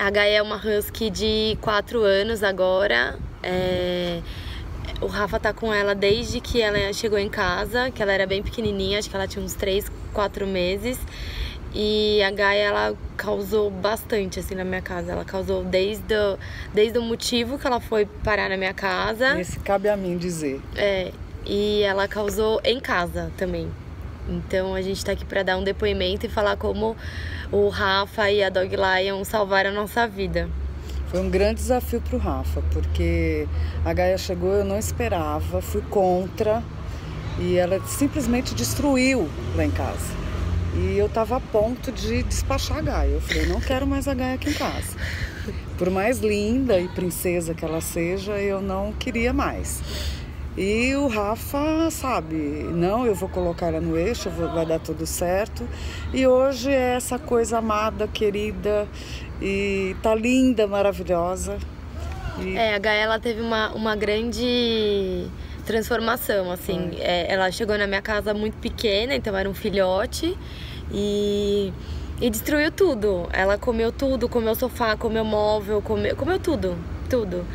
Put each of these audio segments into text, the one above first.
A Gaia é uma husky de 4 anos agora. É... O Rafa tá com ela desde que ela chegou em casa, que ela era bem pequenininha, acho que ela tinha uns 3, 4 meses. E a Gaia, ela causou bastante, assim, na minha casa. Ela causou desde o, desde o motivo que ela foi parar na minha casa. Esse cabe a mim dizer. É, e ela causou em casa também. Então a gente tá aqui para dar um depoimento e falar como o Rafa e a Dog Lion salvaram a nossa vida. Foi um grande desafio para o Rafa, porque a Gaia chegou, eu não esperava, fui contra e ela simplesmente destruiu lá em casa. E eu estava a ponto de despachar a Gaia. Eu falei, não quero mais a Gaia aqui em casa. Por mais linda e princesa que ela seja, eu não queria mais. E o Rafa, sabe, não, eu vou colocar ela no eixo, vou, vai dar tudo certo. E hoje é essa coisa amada, querida, e tá linda, maravilhosa. E... É, a Gaela teve uma, uma grande transformação, assim. É. É, ela chegou na minha casa muito pequena, então era um filhote. E, e destruiu tudo. Ela comeu tudo, comeu sofá, comeu móvel, comeu, comeu tudo, tudo.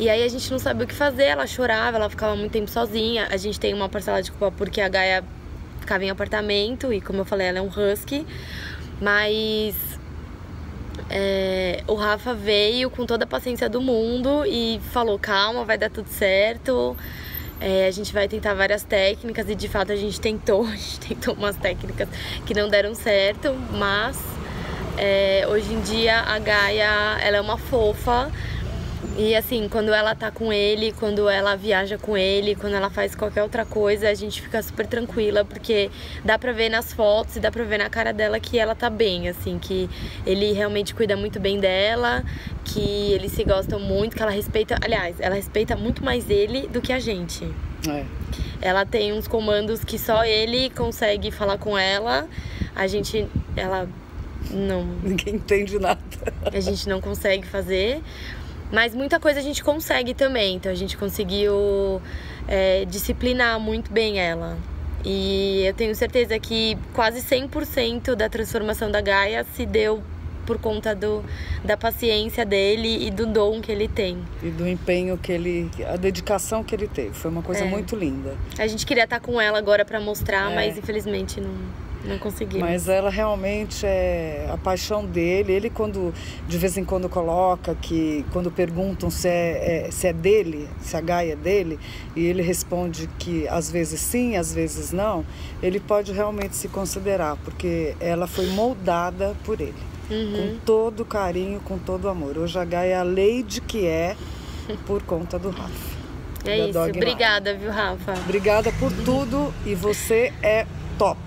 E aí a gente não sabia o que fazer, ela chorava, ela ficava muito tempo sozinha. A gente tem uma parcela de culpa porque a Gaia ficava em apartamento e, como eu falei, ela é um husky. Mas é, o Rafa veio com toda a paciência do mundo e falou: calma, vai dar tudo certo. É, a gente vai tentar várias técnicas e de fato a gente tentou, a gente tentou umas técnicas que não deram certo, mas é, hoje em dia a Gaia ela é uma fofa e assim, quando ela tá com ele, quando ela viaja com ele, quando ela faz qualquer outra coisa, a gente fica super tranquila, porque dá pra ver nas fotos e dá pra ver na cara dela que ela tá bem, assim, que ele realmente cuida muito bem dela, que eles se gostam muito, que ela respeita. Aliás, ela respeita muito mais ele do que a gente. É. Ela tem uns comandos que só ele consegue falar com ela. A gente. Ela não. Ninguém entende nada. A gente não consegue fazer. Mas muita coisa a gente consegue também. Então a gente conseguiu é, disciplinar muito bem ela. E eu tenho certeza que quase 100% da transformação da Gaia se deu por conta do, da paciência dele e do dom que ele tem. E do empenho que ele. a dedicação que ele teve. Foi uma coisa é. muito linda. A gente queria estar com ela agora para mostrar, é. mas infelizmente não. Não conseguimos. Mas ela realmente é a paixão dele. Ele, quando de vez em quando coloca que, quando perguntam se é, é, se é dele, se a Gaia é dele, e ele responde que às vezes sim, às vezes não, ele pode realmente se considerar, porque ela foi moldada por ele. Uhum. Com todo carinho, com todo amor. Hoje a Gaia é a Lady que é por conta do Rafa. É isso. Obrigada, viu, Rafa? Obrigada por tudo e você é top.